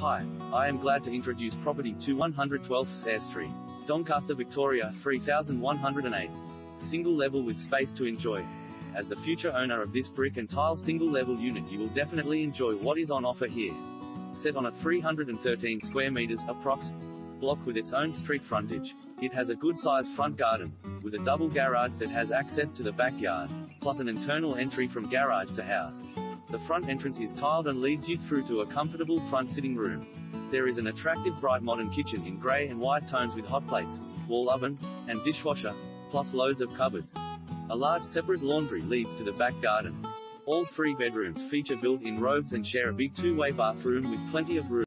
Hi, I am glad to introduce property 2 112th Ayr Street, Doncaster, Victoria 3108. Single level with space to enjoy. As the future owner of this brick and tile single level unit you will definitely enjoy what is on offer here. Set on a 313 square meters approx block with its own street frontage. It has a good sized front garden, with a double garage that has access to the backyard, plus an internal entry from garage to house. The front entrance is tiled and leads you through to a comfortable front sitting room. There is an attractive bright modern kitchen in grey and white tones with hot plates, wall oven, and dishwasher, plus loads of cupboards. A large separate laundry leads to the back garden. All three bedrooms feature built-in robes and share a big two-way bathroom with plenty of room.